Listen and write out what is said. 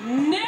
No!